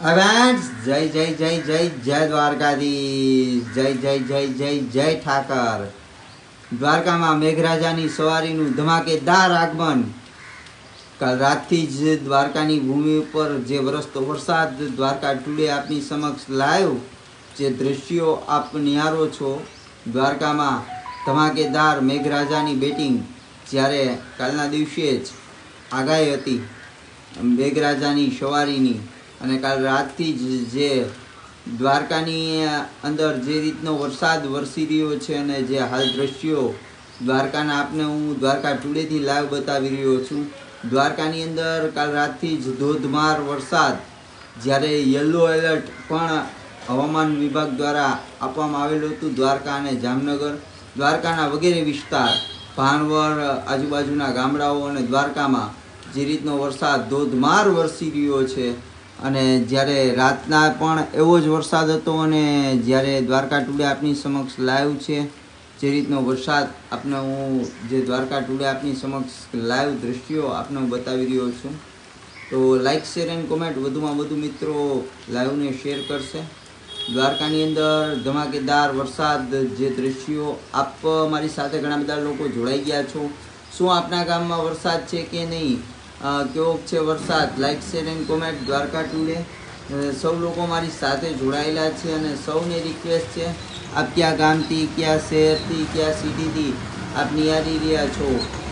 અવાજ જય જય જય જય જય દ્વારકાધીશ, જય જય જય જય જય ઠાકર. દ્વારકામાં મેઘરાજાની સવારીનું ધમાકેદાર આગમન. કાલ રાતથી જ દ્વારકાની ભૂમિ ઉપર જે વરસતો વરસાદ દ્વારકા ટુડે આપની સમક્ષ લાવ્યો જે દ્રશ્યો આપ નિહારો છો, દ્વારકામાં ધમાકેદાર મેઘરાજાની બેટિંગ જ્યારે કાલના દિવસે જ આગાહી હતી, મેઘરાજાની સવારીની. અને કાલ રાતથી જ જે દ્વારકાની અંદર જે રીતનો વરસાદ વરસી રહ્યો છે અને જે હાલ દ્રશ્યો દ્વારકાના આપને હું દ્વારકા ટુડેથી લાઈવ બતાવી રહ્યો છું. દ્વારકાની અંદર કાલ રાતથી જ ધોધમાર વરસાદ, જ્યારે યલો એલર્ટ પણ હવામાન વિભાગ દ્વારા આપવામાં આવેલું હતું, દ્વારકા અને જામનગર. દ્વારકાના વગેરે વિસ્તાર ભાણવર આજુબાજુના ગામડાઓ અને દ્વારકામાં જે રીતનો વરસાદ, ધોધમાર વરસી રહ્યો છે અને જ્યારે રાતના પણ એવો જ વરસાદ હતો અને જ્યારે દ્વારકા ટુડે આપની સમક્ષ લાઈવ છે, જે રીતનો વરસાદ આપને હું જે દ્વારકા ટુડે આપની સમક્ષ લાઈવ દ્રશ્યો આપને હું બતાવી રહ્યો છું. તો લાઇક શેર એન્ડ કોમેન્ટ વધુમાં વધુ મિત્રો લાઈવને શેર કરશે. દ્વારકાની અંદર ધમાકેદાર વરસાદ જે દ્રશ્યો આપ મારી સાથે ઘણા બધા લોકો જોડાઈ ગયા છો. શું આપના ગામમાં વરસાદ છે કે નહીં? કેવો છે વરસાદ? Like share and comment Dwarka today સૌ લોકો મારી સાથે જોડાયેલા છે અને સૌને રિક્વેસ્ટ છે, આપ કયા ગામથી, કયા શહેરથી, કયા સિટીથી આપ નિહારી રહ્યા છો?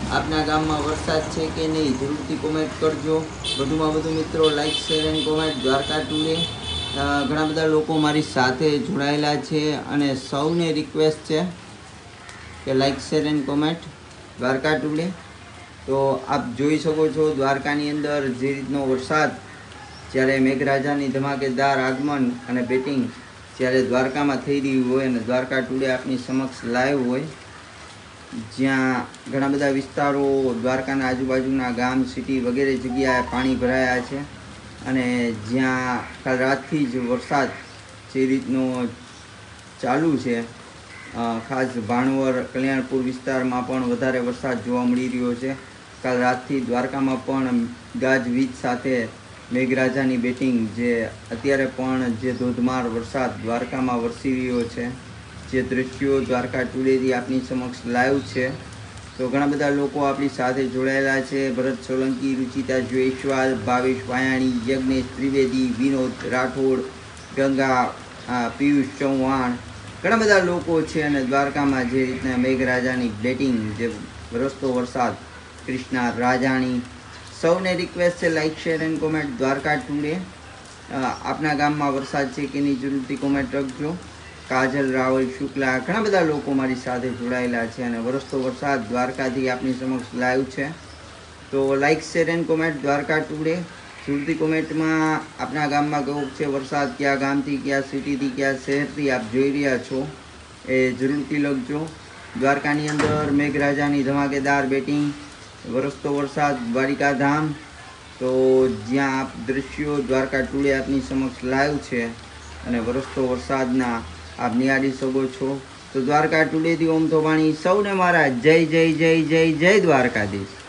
આપના ગામમાં વરસાદ છે કે નહીં? જરૂરથી કોમેન્ટ કરજો. વધુમાં વધુ મિત્રો like share and comment Dwarka today ઘણા બધા લોકો મારી સાથે જોડાયેલા છે અને સૌને રિક્વેસ્ટ છે કે like share and comment Dwarka today તો આપ જોઈ શકો છો દ્વારકાની અંદર જે રીતનો વરસાદ, જ્યારે મેઘરાજાની ધમાકેદાર આગમન અને બેટિંગ જ્યારે દ્વારકામાં થઈ રહ્યું હોય અને દ્વારકા ટુડે આપની સમક્ષ લાઈવ હોય, જ્યાં ઘણા બધા વિસ્તારો, દ્વારકાના આજુબાજુના ગામ, સિટી વગેરે જગ્યાએ પાણી ભરાયા છે અને જ્યાં કાલ રાતથી જ વરસાદ જે રીતનો ચાલુ છે ખાસ ભાણવર કલ્યાણપુર વિસ્તારમાં પણ વધારે વરસાદ જોવા મળી રહ્યો છે. કાલ રાતથી દ્વારકામાં પણ ગાજવીજ સાથે મેઘરાજાની બેટિંગ, જે અત્યારે પણ જે ધોધમાર વરસાદ દ્વારકામાં વરસી રહ્યો છે, જે દ્રશ્યો દ્વારકા ટુડેથી આપની સમક્ષ લાઈવ છે. તો ઘણા બધા લોકો આપણી સાથે જોડાયેલા છે. ભરત સોલંકી, રુચિતા જયસ્વાલ, ભાવેશ વાયાણી, યજ્ઞેશ ત્રિવેદી, વિનોદ રાઠોડ, ગંગા પિયુષ ચૌહાણ, ઘણા બધા લોકો છે અને દ્વારકામાં જે રીતના મેઘરાજાની બેટિંગ, જે વરસતો વરસાદ કૃષ્ણા રાજાણી. સૌને રિક્વેસ્ટ છે like share and comment Dwarka today. આપના ગામમાં વરસાદ છે કે નહીં જરૂરથી કોમેન્ટ રાખજો. કાજલ, રાવલ, શુક્લા, ઘણા બધા લોકો મારી સાથે જોડાયેલા છે અને વરસતો વરસાદ દ્વારકાથી આપની સમક્ષ લાઈવ છે. તો like share and comment Dwarka today. સુરતી કોમેન્ટમાં આપના ગામમાં કેવો છે વરસાદ, કયા ગામથી, કયા સિટીથી, કયા શહેરથી આપ જોઈ રહ્યા છો એ જરૂરથી લખજો. દ્વારકાની અંદર મેઘરાજાની ધમાકેદાર બેટિંગ વરસતો વરસાદ, દ્વારિકા ધામ, તો જ્યાં આપ દ્રશ્યો દ્વારકા ટુડે આપની સમક્ષ લાઈવ છે અને વરસતો વરસાદના આપ નિહાળી શકો છો. તો દ્વારકા ટુડેથી ઓમ થોબાણી સૌને મારા જય જય જય જય જય દ્વારકાધીશ.